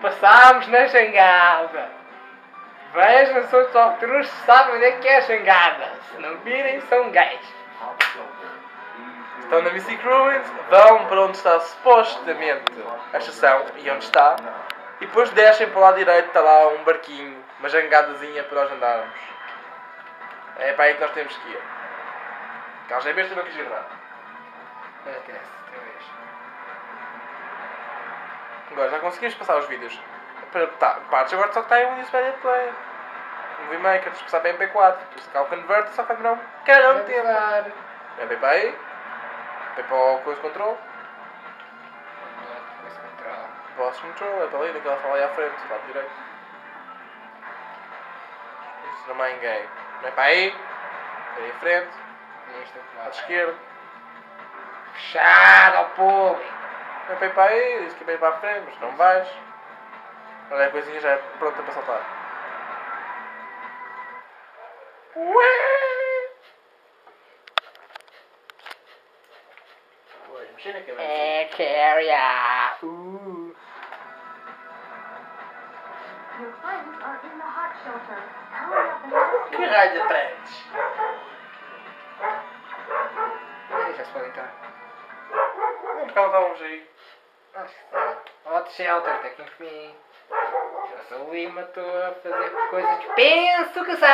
passámos na jangada. Vejam, são os alturas sabem onde é que é a jangada. Se não virem, são gays. Estão na Mystic Ruins, vão para onde está supostamente a estação e onde está, e depois descem para o lado direito, está lá um barquinho, uma jangadazinha para nós andarmos. É para aí que nós temos que ir. É não quis ir nada. Olha, que é essa, outra vez. Agora já conseguimos passar os vídeos. Para, tá, partes agora só que está em Windows Media Player. Movie Maker, se passar para MP4. Tu sacar o Convert só vai demorar um carão de tempo. Levar. Vem para aí. Vem para o coisa control. Boss control, é para ali, naquela sala aí à frente, lado direito. Isso não é ninguém. Vem para aí. Vem aí à frente. Este é esquerdo. Fechado ao público. Vem para aí para aí. Diz que vem para a frente, mas não vais. Olha a coisinha já é pronta para saltar. Pois, mexer na cabeça. É, carry Uh. Your friends are in the hot shelter. Hurry up and rescue Que raio de? Aí já se pode entrar. Porque ela estávamos aí. Que. Hot shelter, taking me. Eu sou o Lima, estou a fazer coisas que penso que sei.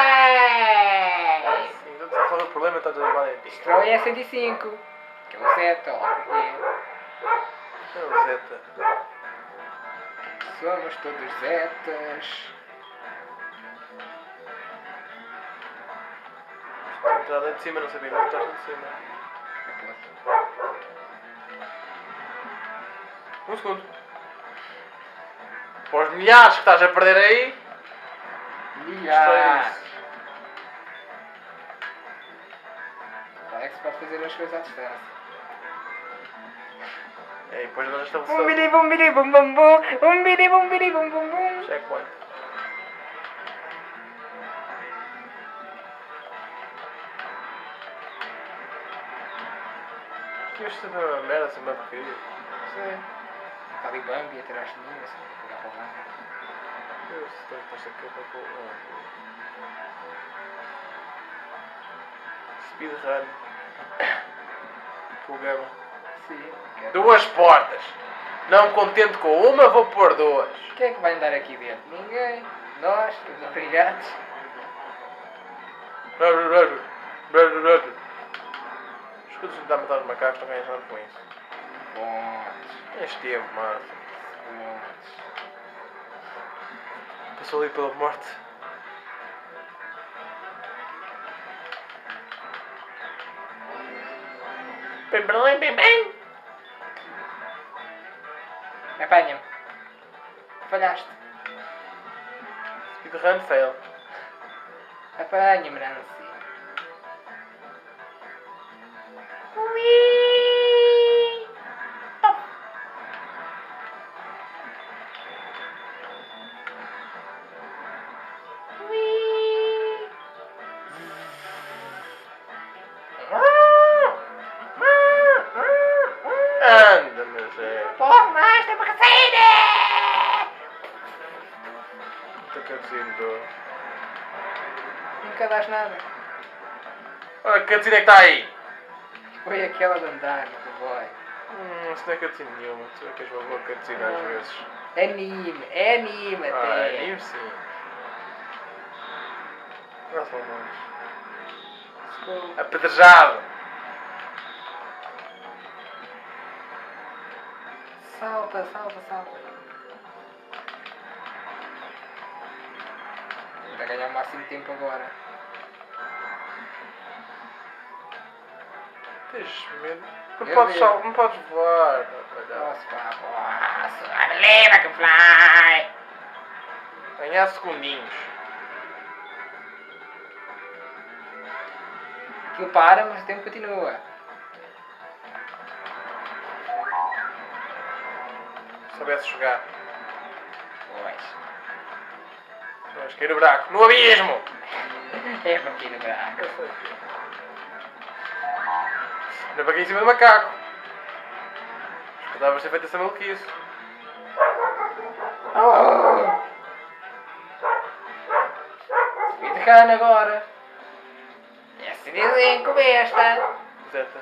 Sim, não te resolve o problema, está tudo mal em ti. Destrói a 105. Que é o seta, ó. porque É o Zeta. Somos todos zetas. Entrar lá de cima, não sabia como estás de cima. Um segundo. Para os milhares que estás a perder aí, Milhares. Como é que se pode fazer as coisas à distância? é, e depois nós Um estabelecemos bidi bum bidi bum bum bum. Um bidi bum bidi bum bum bum. checkpoint. Que isto é uma merda, assim, uma porcaria. Sei. Está ali Bambi atrás de mim, assim, vou pegar para o Bambi. Eu estou com esta capa com... Speedrun. Gama. Sim. Duas portas. Não contente com uma, vou pôr duas. Quem é que vai andar aqui dentro? Ninguém. Nós, os obrigados. Escudos tentar matar os macacos, ganhas nada com isso. Bons. Este tempo, mano. Bons. Passou ali pela morte. Bem, bem, bem, bem. Apanha-me. Falhaste. Speedrun fail. Apanha-me, Nancy. Zé. Porra, mais, tem para sair! Muita cutscene do... Nunca dás nada. Olha, que cutscene é que está aí? Foi aquela de andar no comboio. Hum, isso não é cutscene nenhuma. Tu é que és uma boa cutscene às vezes. Anime, é anime Ah, até. anime sim. Não são muitos. Desculpa. Salta, salta, salta. Vai ganhar o máximo de tempo agora. Tens medo? Não podes, sal- não podes voar. Posso, pá, posso. I believe I can fly. Ganhar segundinhos. Aquilo para, mas o tempo continua. soubesse jogar. Mas. Vamos cair no buraco. No abismo! é para cair no buraco. Não é para cair em cima do macaco. Escutavas ter feito essa maluquice. Oh! Subi de cana agora. Essa dizem como. Zeta.